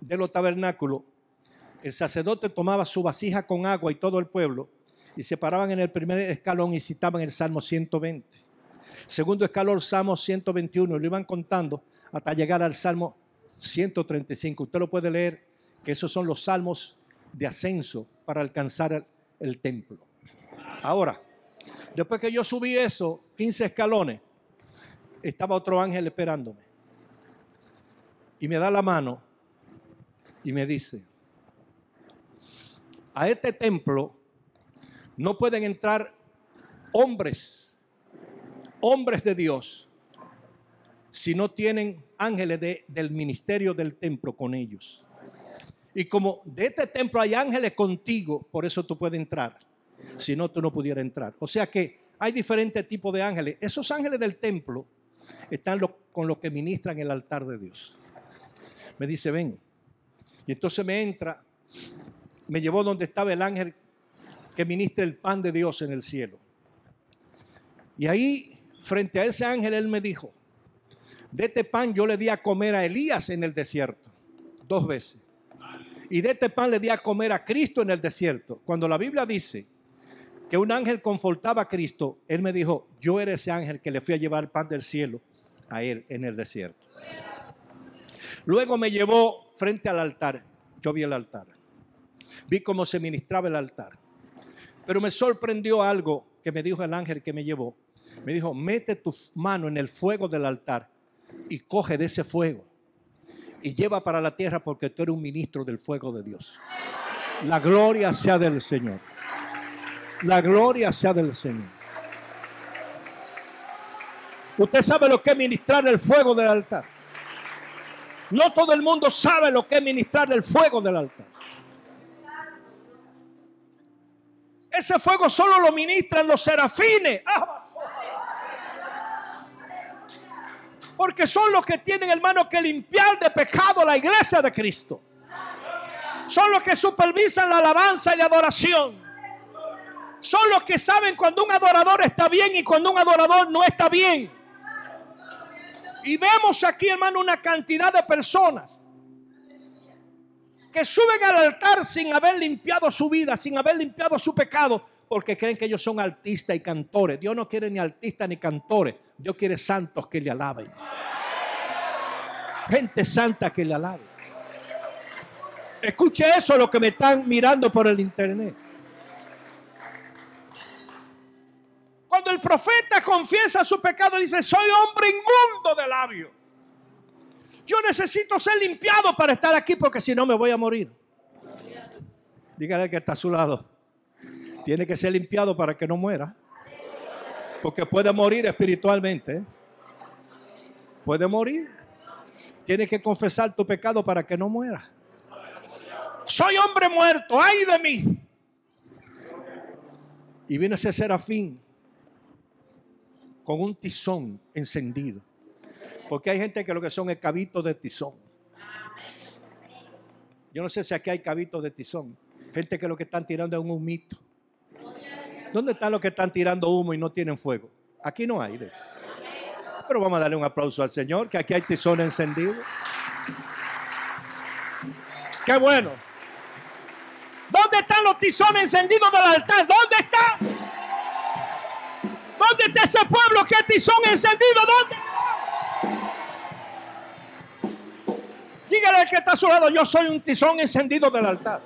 de los tabernáculos, el sacerdote tomaba su vasija con agua y todo el pueblo y se paraban en el primer escalón y citaban el Salmo 120. Segundo escalón, Salmo 121, y lo iban contando hasta llegar al Salmo 135. Usted lo puede leer, que esos son los salmos de ascenso para alcanzar el, templo. Ahora, después que yo subí eso, 15 escalones, estaba otro ángel esperándome. Y me da la mano y me dice, a este templo no pueden entrar hombres hombres de Dios si no tienen ángeles de- del ministerio del templo con ellos. Y como de este templo hay ángeles contigo, por eso tú puedes entrar. Si no, tú no pudieras entrar. O sea que hay diferentes tipos de ángeles. Esos ángeles del templo están con los que ministran el altar de Dios. Me dice, ven. Y entonces me entra, me llevó donde estaba el ángel que ministra el pan de Dios en el cielo. Y ahí, frente a ese ángel, él me dijo, de este pan yo le di a comer a Elías en el desierto, dos veces. Y de este pan le di a comer a Cristo en el desierto. Cuando la Biblia dice que un ángel confortaba a Cristo, él me dijo, yo era ese ángel que le fui a llevar el pan del cielo a él en el desierto. Luego me llevó frente al altar. Yo vi el altar. Vi cómo se ministraba el altar. Pero me sorprendió algo que me dijo el ángel que me llevó. Me dijo, mete tu mano en el fuego del altar y coge de ese fuego y lleva para la tierra porque tú eres un ministro del fuego de Dios. La gloria sea del Señor. La gloria sea del Señor. Usted sabe lo que es ministrar el fuego del altar. No todo el mundo sabe lo que es ministrar el fuego del altar. Ese fuego solo lo ministran los serafines. ¡Ah! Porque son los que tienen, hermano, que limpiar de pecado la iglesia de Cristo. Son los que supervisan la alabanza y la adoración. Son los que saben cuando un adorador está bien y cuando un adorador no está bien. Y vemos aquí, hermano, una cantidad de personas que suben al altar sin haber limpiado su vida, sin haber limpiado su pecado, porque creen que ellos son artistas y cantores. Dios no quiere ni artistas ni cantores. Dios quiere santos que le alaben. Gente santa que le alabe. Escuche eso, lo que me están mirando por el internet. Cuando el profeta confiesa su pecado, dice, soy hombre inmundo de labio. Yo necesito ser limpiado para estar aquí porque si no me voy a morir. Dígale al que está a su lado. Tiene que ser limpiado para que no muera. Porque puede morir espiritualmente. ¿eh? Puede morir. Tienes que confesar tu pecado para que no muera. Soy hombre muerto, ay de mí. Y vino ese serafín con un tizón encendido. Porque hay gente que lo que son es cabitos de tizón. Yo no sé si aquí hay cabitos de tizón. Gente que lo que están tirando es un humito. ¿Dónde están los que están tirando humo y no tienen fuego? Aquí no hay. Pero vamos a darle un aplauso al Señor, que aquí hay tizón encendido. Qué bueno. ¿Dónde están los tizones encendidos del altar? ¿Dónde está? ¿Dónde está ese pueblo que es tizón encendido? ¿Dónde? Que está a su lado, yo soy un tizón encendido del altar.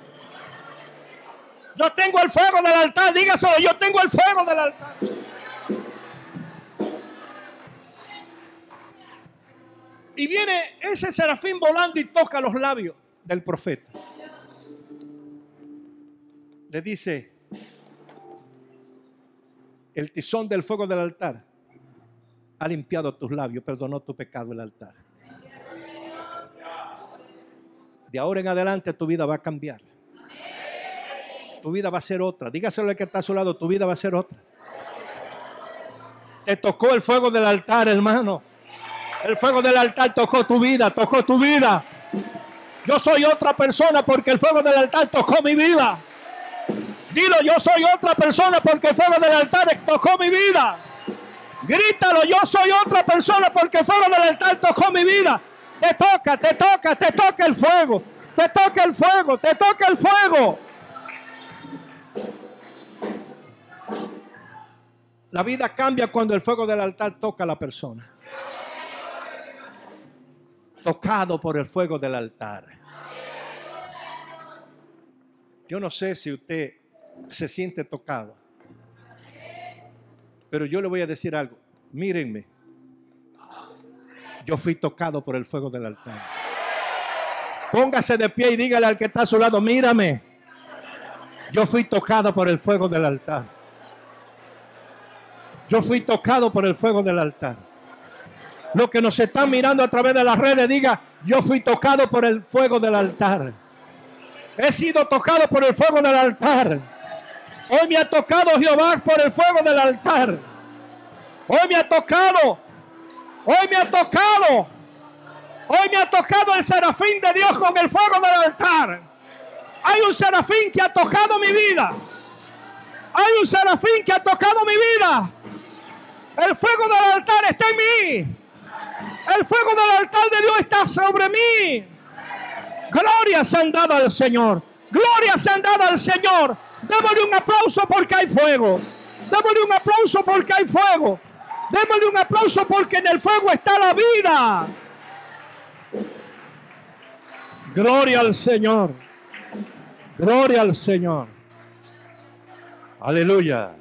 Yo tengo el fuego del altar, dígaselo, yo tengo el fuego del altar. Y viene ese serafín volando y toca los labios del profeta. Le dice, el tizón del fuego del altar ha limpiado tus labios, perdonó tu pecado el altar. De ahora en adelante tu vida va a cambiar. Tu vida va a ser otra. Dígaselo al que está a su lado, tu vida va a ser otra. Te tocó el fuego del altar, hermano. El fuego del altar tocó tu vida, tocó tu vida. Yo soy otra persona porque el fuego del altar tocó mi vida. Dilo, yo soy otra persona porque el fuego del altar tocó mi vida. Grítalo, yo soy otra persona porque el fuego del altar tocó mi vida. Te toca, te toca, te toca el fuego. Te toca el fuego, te toca el fuego. La vida cambia cuando el fuego del altar toca a la persona. Tocado por el fuego del altar. Yo no sé si usted se siente tocado. Pero yo le voy a decir algo. Mírenme. Yo fui tocado por el fuego del altar. Póngase de pie y dígale al que está a su lado, mírame. Yo fui tocado por el fuego del altar. Yo fui tocado por el fuego del altar. Los que nos están mirando a través de las redes, diga, yo fui tocado por el fuego del altar. He sido tocado por el fuego del altar. Hoy me ha tocado Jehová por el fuego del altar. Hoy me ha tocado. Hoy me ha tocado. Hoy me ha tocado el serafín de Dios con el fuego del altar. Hay un serafín que ha tocado mi vida. Hay un serafín que ha tocado mi vida. El fuego del altar está en mí. El fuego del altar de Dios está sobre mí. Gloria se han dado al Señor. Gloria se han dado al Señor. Démosle un aplauso porque hay fuego. Démosle un aplauso porque hay fuego. Démosle un aplauso porque en el fuego está la vida. Gloria al Señor. Gloria al Señor. Aleluya.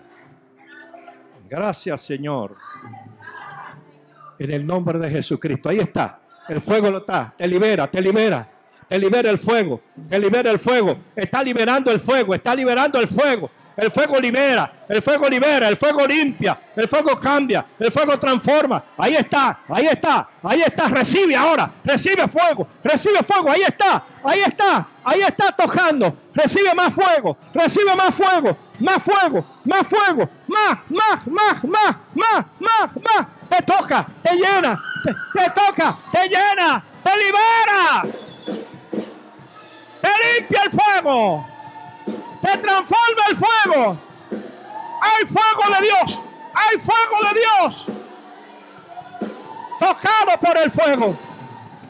Gracias, Señor. En el nombre de Jesucristo. Ahí está. El fuego lo está. Te libera, te libera. Te libera el fuego. Te libera el fuego. Está liberando el fuego. Está liberando el fuego. El fuego libera, el fuego libera, el fuego limpia, el fuego cambia, el fuego transforma. Ahí está, ahí está, ahí está. Recibe ahora, recibe fuego, recibe fuego. Ahí está, ahí está, ahí está tocando. Recibe más fuego, recibe más fuego, más fuego, más fuego, más, más, más, más, más, más, más. Te toca, te llena, te, te toca, te llena, te libera, te limpia el fuego te transforma el fuego. Hay fuego de Dios. Hay fuego de Dios. Tocado por el fuego.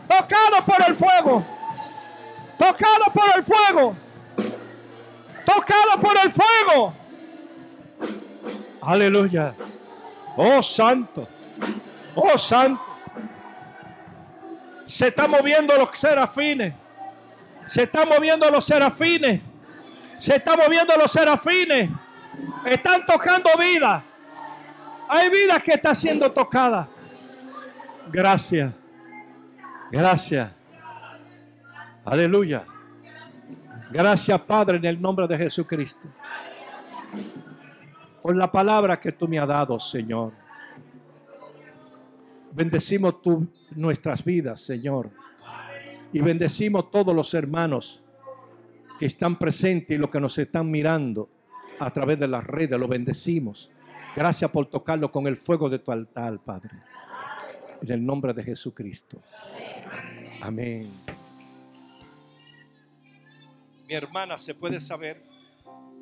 Tocado por el fuego. Tocado por el fuego. Tocado por el fuego. Aleluya. Oh santo. Oh santo. Se están moviendo los serafines. Se están moviendo los serafines. Se están moviendo los serafines. Están tocando vida. Hay vidas que está siendo tocada. Gracias. Gracias. Aleluya. Gracias, Padre, en el nombre de Jesucristo. Por la palabra que tú me has dado, Señor. Bendecimos nuestras vidas, Señor. Y bendecimos todos los hermanos que están presentes y los que nos están mirando a través de las redes, lo bendecimos. Gracias por tocarlo con el fuego de tu altar, Padre. En el nombre de Jesucristo. Amén. Mi hermana, ¿se puede saber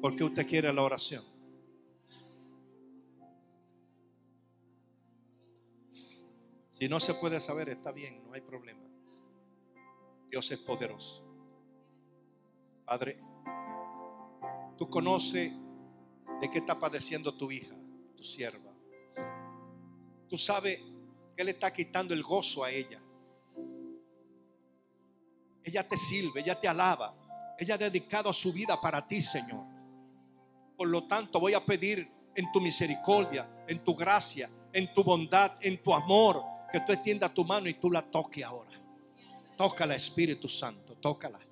por qué usted quiere la oración? Si no se puede saber, está bien, no hay problema. Dios es poderoso. Padre, tú conoces de qué está padeciendo tu hija, tu sierva. Tú sabes que le está quitando el gozo a ella. Ella te sirve, ella te alaba. Ella ha dedicado su vida para ti, Señor. Por lo tanto, voy a pedir en tu misericordia, en tu gracia, en tu bondad, en tu amor, que tú extiendas tu mano y tú la toques ahora. Tócala, Espíritu Santo, tócala.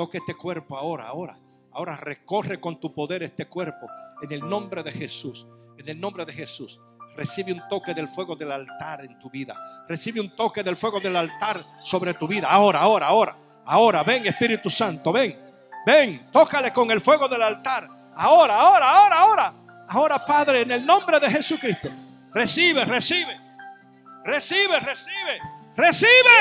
Toque este cuerpo ahora, ahora. Ahora recorre con tu poder este cuerpo. En el nombre de Jesús. En el nombre de Jesús. Recibe un toque del fuego del altar en tu vida. Recibe un toque del fuego del altar sobre tu vida. Ahora, ahora, ahora. Ahora, ven Espíritu Santo, ven. Ven, tócale con el fuego del altar. Ahora, ahora, ahora, ahora. Ahora, Padre, en el nombre de Jesucristo. Recibe, recibe. Recibe, recibe. Recibe.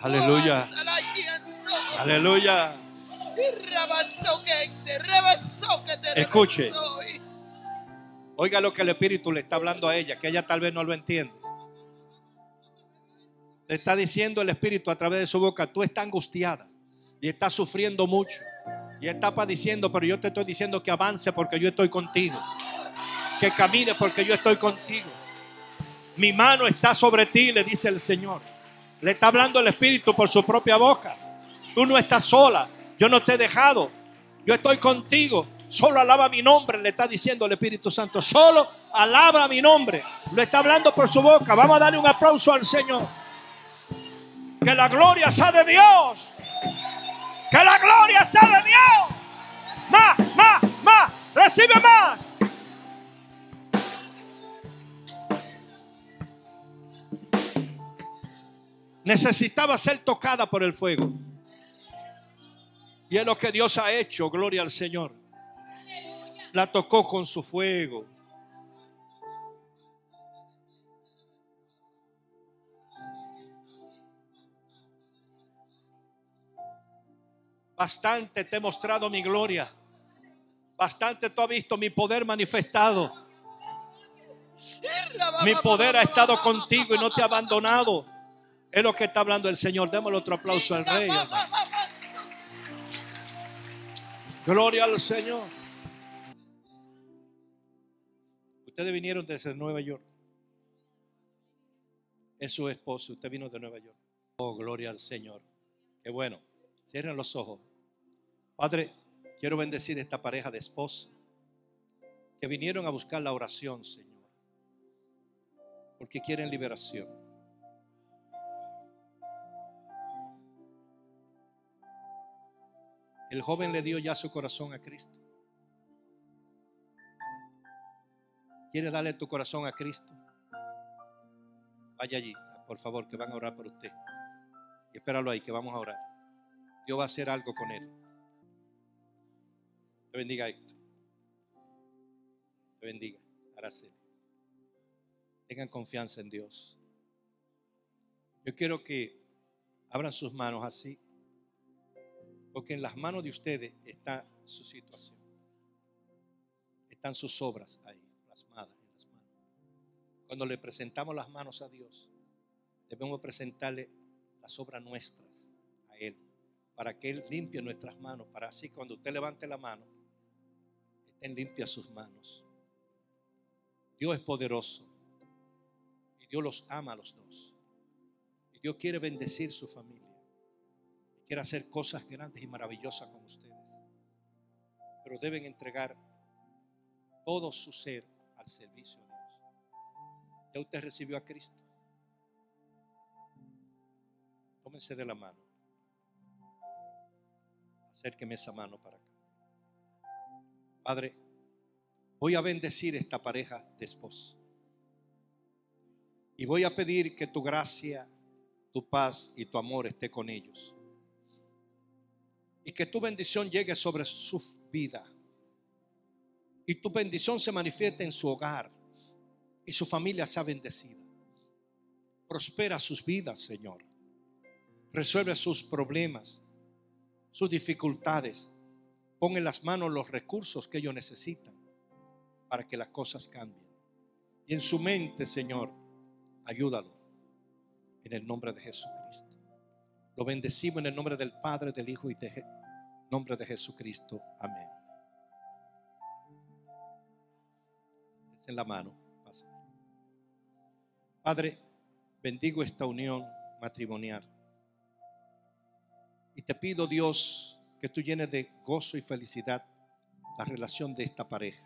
Aleluya. Aleluya. Escuche. Oiga lo que el Espíritu le está hablando a ella, que ella tal vez no lo entiende. Le está diciendo el Espíritu a través de su boca, tú estás angustiada y estás sufriendo mucho. Y está padeciendo, pero yo te estoy diciendo que avance porque yo estoy contigo. Que camine porque yo estoy contigo. Mi mano está sobre ti, le dice el Señor. Le está hablando el Espíritu por su propia boca. Tú no estás sola. Yo no te he dejado. Yo estoy contigo. Solo alaba mi nombre, le está diciendo el Espíritu Santo. Solo alaba mi nombre. Lo está hablando por su boca. Vamos a darle un aplauso al Señor. Que la gloria sea de Dios. Que la gloria sea de Dios. Más, más, más. Recibe más. Necesitaba ser tocada por el fuego. Y es lo que Dios ha hecho, gloria al Señor. La tocó con su fuego. Bastante te he mostrado mi gloria. Bastante tú has visto mi poder manifestado. Mi poder ha estado contigo y no te ha abandonado. Es lo que está hablando el Señor. Démosle otro aplauso al Rey. Gloria al Señor. Ustedes vinieron desde Nueva York. Es su esposo. Usted vino de Nueva York. Oh, gloria al Señor. Qué bueno. Cierren los ojos. Padre, quiero bendecir esta pareja de esposos que vinieron a buscar la oración, Señor. Porque quieren liberación. El joven le dio ya su corazón a Cristo. ¿Quiere darle tu corazón a Cristo? Vaya allí, por favor, que van a orar por usted. Y espéralo ahí, que vamos a orar. Dios va a hacer algo con él. Te bendiga, Héctor. Te bendiga, Araceli. Tengan confianza en Dios. Yo quiero que abran sus manos así, porque en las manos de ustedes está su situación. Están sus obras ahí, plasmadas en las manos. Cuando le presentamos las manos a Dios, debemos presentarle las obras nuestras a Él, para que Él limpie nuestras manos, para así cuando usted levante la mano, estén limpias sus manos. Dios es poderoso y Dios los ama a los dos. Y Dios quiere bendecir su familia. Y quiere hacer cosas grandes y maravillosas con ustedes. Pero deben entregar todo su ser al servicio de Dios. Ya usted recibió a Cristo. Tómense de la mano. Acérqueme esa mano para acá. Padre, voy a bendecir esta pareja de esposos. Y voy a pedir que tu gracia, tu paz y tu amor esté con ellos. Y que tu bendición llegue sobre su vida. Y tu bendición se manifieste en su hogar. Y su familia sea bendecida. Prospera sus vidas, Señor. Resuelve sus problemas, sus dificultades Pon en las manos los recursos que ellos necesitan para que las cosas cambien. Y en su mente, Señor, ayúdalo en el nombre de Jesucristo. Lo bendecimos en el nombre del Padre, del Hijo y del nombre de Jesucristo. Amén. Es en la mano. Padre, bendigo esta unión matrimonial. Y te pido, Dios, que tú llenes de gozo y felicidad la relación de esta pareja.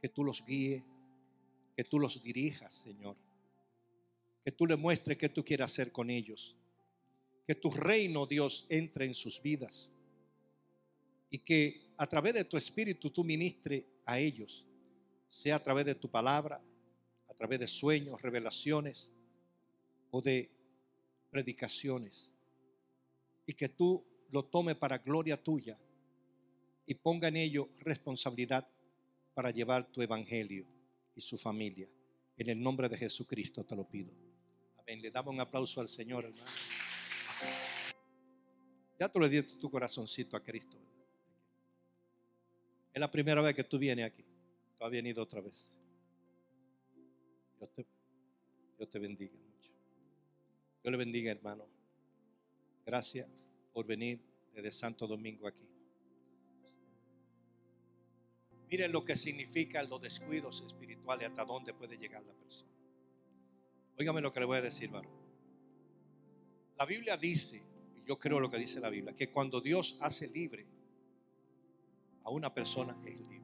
Que tú los guíes, que tú los dirijas, Señor. Que tú le muestres qué tú quieres hacer con ellos. Que tu reino, Dios, entre en sus vidas. Y que a través de tu espíritu tú ministres a ellos. Sea a través de tu palabra, a través de sueños, revelaciones o de predicaciones. Y que tú lo tome para gloria tuya y ponga en ello responsabilidad para llevar tu evangelio y su familia. En el nombre de Jesucristo te lo pido. Amén. Le damos un aplauso al Señor, hermano. Ya tú le diste tu corazoncito a Cristo. Es la primera vez que tú vienes aquí. Tú has venido otra vez. Dios te, Dios te bendiga mucho. Dios le bendiga, hermano. Gracias por venir desde Santo Domingo aquí. Miren lo que significan los descuidos espirituales, hasta dónde puede llegar la persona. Óigame lo que le voy a decir, varón. La Biblia dice, y yo creo lo que dice la Biblia, que cuando Dios hace libre a una persona es libre.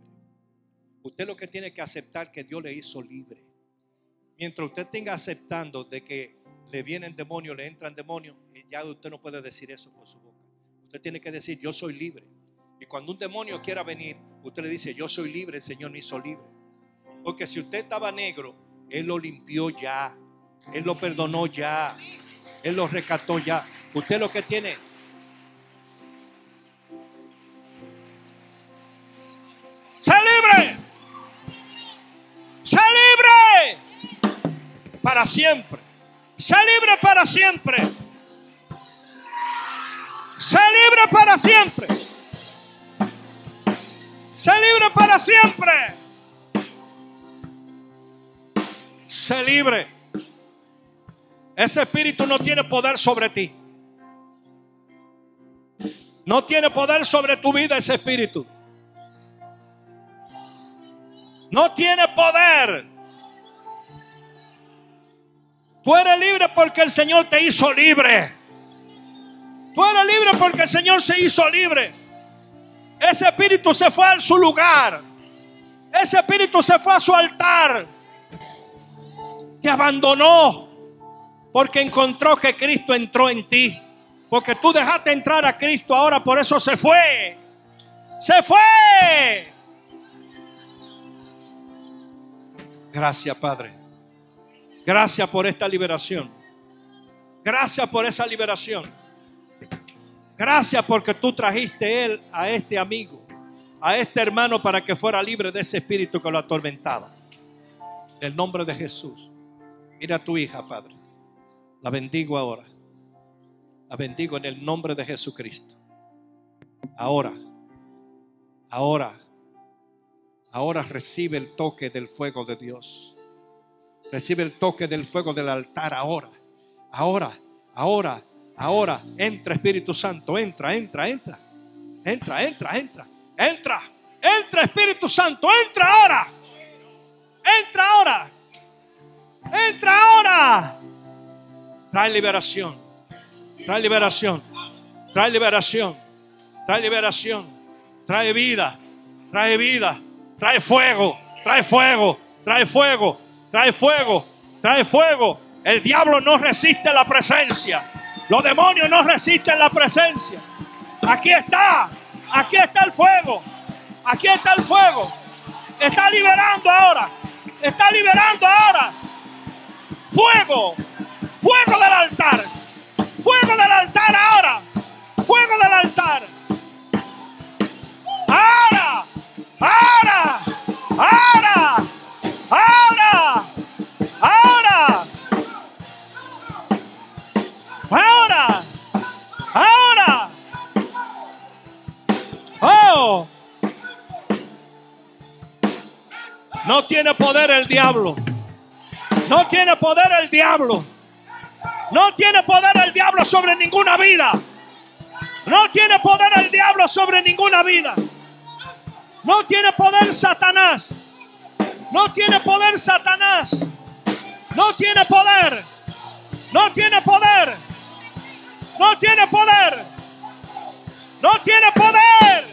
Usted lo que tiene que aceptar que Dios le hizo libre. Mientras usted tenga aceptando de que le vienen demonios, le entran demonios, eh, ya usted no puede decir eso por su boca. Usted tiene que decir, yo soy libre. Y cuando un demonio quiera venir, usted le dice, yo soy libre, el Señor me hizo libre. Porque si usted estaba negro, Él lo limpió ya. Él lo perdonó ya. Él lo rescató ya. Usted lo que tiene. ¡Sé libre! ¡Sé libre! Para siempre. ¡Sé libre para siempre! ¡Sé libre para siempre! ¡Sé libre para siempre! ¡Sé libre! Ese espíritu no tiene poder sobre ti. No tiene poder sobre tu vida ese espíritu. No tiene poder. Tú eres libre porque el Señor te hizo libre. Tú eres libre porque el Señor se hizo libre. Ese espíritu se fue a su lugar. Ese espíritu se fue a su altar. Te abandonó porque encontró que Cristo entró en ti. Porque tú dejaste entrar a Cristo ahora, por eso se fue. Se fue. Gracias, Padre. Gracias por esta liberación. Gracias por esa liberación. Gracias porque tú trajiste él a este amigo, a este hermano para que fuera libre de ese espíritu que lo atormentaba. En el nombre de Jesús. Mira a tu hija, Padre. La bendigo ahora. La bendigo en el nombre de Jesucristo. Ahora, ahora, ahora recibe el toque del fuego de Dios. Recibe el toque del fuego del altar ahora. Ahora, ahora, ahora. Entra Espíritu Santo, entra, entra, entra. Entra, entra, entra. Entra, entra Espíritu Santo, entra ahora. Entra ahora. Entra ahora. Trae liberación. Trae liberación. Trae liberación. Trae liberación. Trae vida. Trae vida. Trae fuego. Trae fuego. Trae fuego. Trae fuego. Trae fuego. El diablo no resiste la presencia. Los demonios no resisten la presencia. Aquí está. Aquí está el fuego. Aquí está el fuego. Está liberando ahora. Está liberando ahora. Fuego. Fuego del altar. Fuego del altar ahora. Fuego del altar. Ahora. Ahora. Ahora. Ahora. No tiene poder el diablo. No tiene poder el diablo. No tiene poder el diablo sobre ninguna vida. No tiene poder el diablo sobre ninguna vida. No tiene poder Satanás. No tiene poder Satanás. No tiene poder. No tiene poder. No tiene poder. No tiene poder.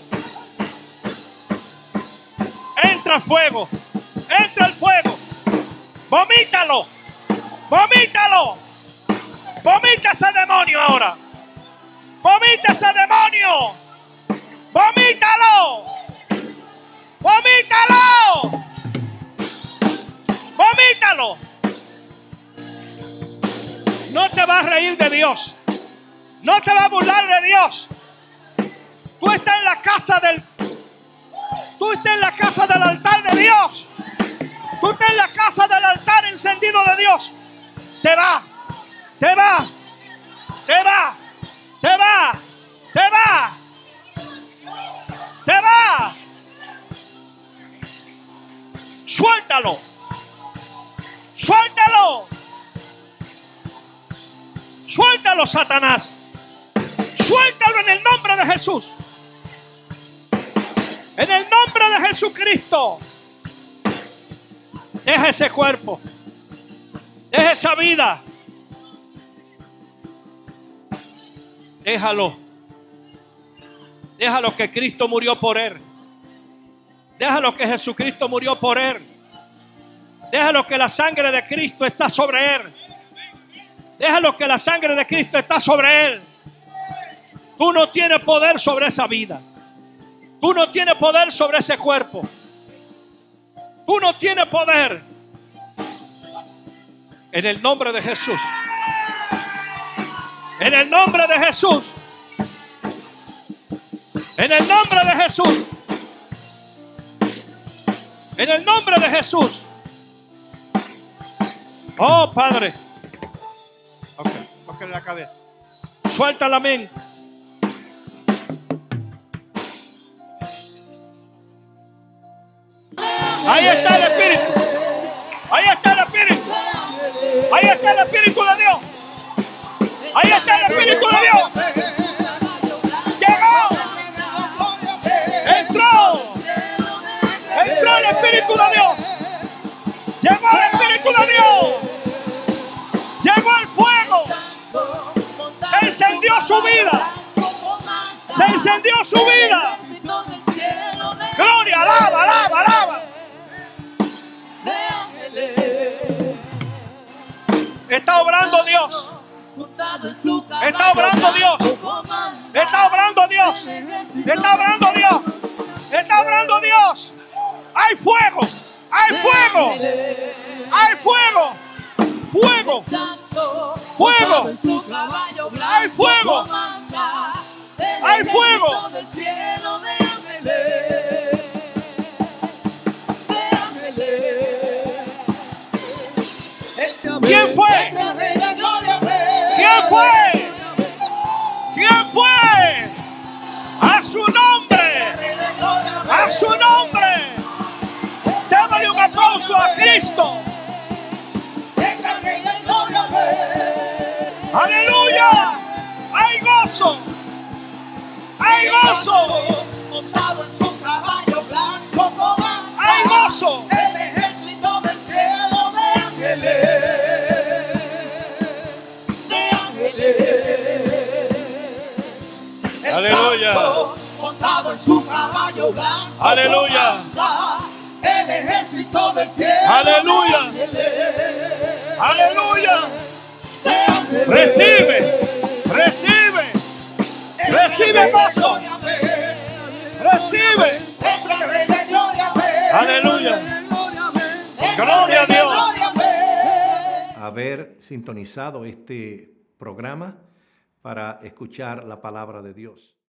Entra fuego. Entra el fuego. Vomítalo. Vomítalo. Vomita ese demonio ahora. Vomita ese demonio. Vomítalo. Vomítalo. Vomítalo. No te vas a reír de Dios. No te vas a burlar de Dios. Tú estás en la casa del Tú estás en la casa del altar de Dios. Estás en la casa del altar encendido de Dios. Te va. Te va. Te va. Te va. Te va. Te va. Suéltalo. Suéltalo. Suéltalo, Satanás. Suéltalo en el nombre de Jesús. En el nombre de Jesucristo. Deja ese cuerpo. Deja esa vida. Déjalo. Déjalo que Cristo murió por él. Déjalo que Jesucristo murió por él. Déjalo que la sangre de Cristo está sobre él. Déjalo que la sangre de Cristo está sobre él. Tú no tienes poder sobre esa vida. Tú no tienes poder sobre ese cuerpo. Tú no tienes poder. En el nombre de Jesús. En el nombre de Jesús. En el nombre de Jesús. En el nombre de Jesús. Oh, Padre. Ok la cabeza. Suelta la mente. Ahí está el Espíritu. Ahí está el Espíritu. Ahí está el Espíritu de Dios. Ahí está el Espíritu de Dios. Está obrando Dios. Está obrando Dios. Está obrando Dios. Está obrando Dios. Hay fuego. Hay fuego. Hay fuego. Fuego. Fuego. Hay fuego. Hay fuego. ¿Quién fue? ¿Quién fue? Aleluya. Hay gozo. Hay gozo. Montado en su caballo blanco comanda Hay gozo. el ejército del cielo de ángeles. De ángeles. El Aleluya. santo, montado en su caballo blanco Aleluya. comanda el ejército del cielo Aleluya. de ángeles. Aleluya. Recibe. Recibe. Recibe gozo. Recibe. Aleluya. Gloria a Dios. Haber sintonizado este programa para escuchar la palabra de Dios.